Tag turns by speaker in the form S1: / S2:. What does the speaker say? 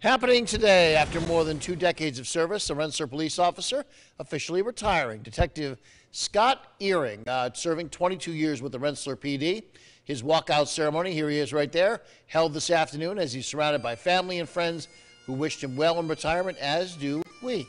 S1: Happening today, after more than two decades of service, a Rensselaer police officer officially retiring. Detective Scott Earing, uh, serving 22 years with the Rensselaer PD. His walkout ceremony, here he is right there, held this afternoon as he's surrounded by family and friends who wished him well in retirement, as do we.